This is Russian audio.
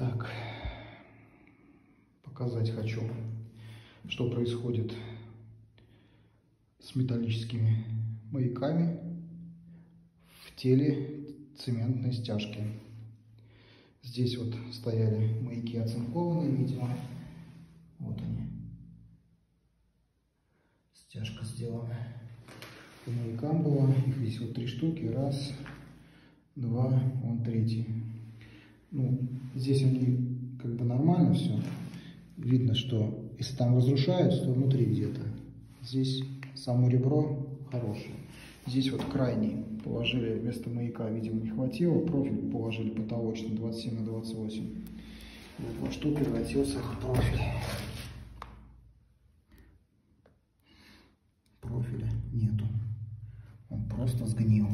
Так, показать хочу, что происходит с металлическими маяками в теле цементной стяжки. Здесь вот стояли маяки оцинкованные, видимо. Вот они. Стяжка сделана. По маякам была. Их здесь вот три штуки. Раз, два, он третий. Ну, здесь они как бы нормально все. Видно, что если там разрушают, то внутри где-то. Здесь само ребро хорошее. Здесь вот крайний положили вместо маяка, видимо, не хватило. Профиль положили потолочный 27 на 28. Вот во что превратился профиль. Профиля нету. Он просто сгнил.